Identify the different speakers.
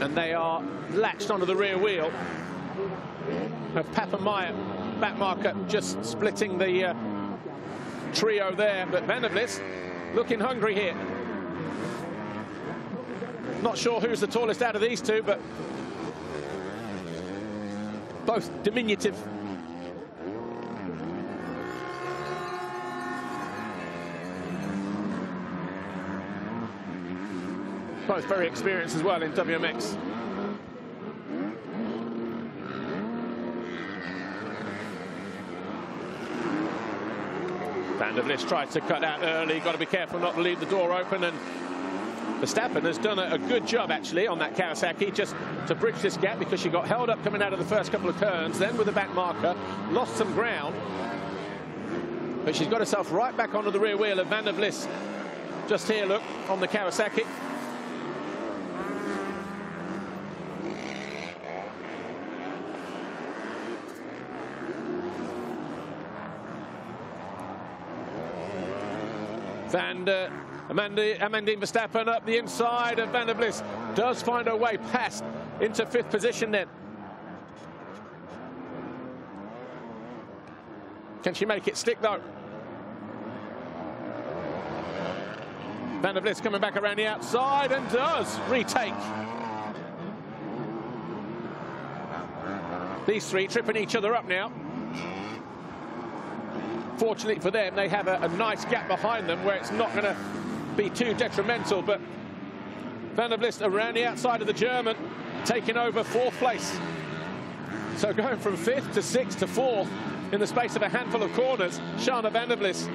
Speaker 1: And they are latched onto the rear wheel of Papenmeier. Backmarker just splitting the uh, trio there. But Van der Vlist looking hungry here. Not sure who's the tallest out of these two, but both diminutive. Both very experienced as well in WMX. Van der Vlist tried to cut out early. Got to be careful not to leave the door open. And Verstappen has done a, a, good job, actually, on that Kawasaki, just to bridge this gap because she got held up coming out of the first couple of turns. Then with the back marker, lost some ground. But she's got herself right back onto the rear wheel of Van der Vlist. Just here, look, on the Kawasaki. And uh, Amandine Verstappen up the inside of Van der Vlist does find her way past into fifth position then. Can she make it stick though? Van der Vlist coming back around the outside and does retake. These three tripping each other up now. Fortunately for them, they have a, a nice gap behind them where it's not going to be too detrimental. But Van der Vlist around the outside of the German, taking over fourth place. So going from fifth to sixth to fourth in the space of a handful of corners, Shana Van der Vlist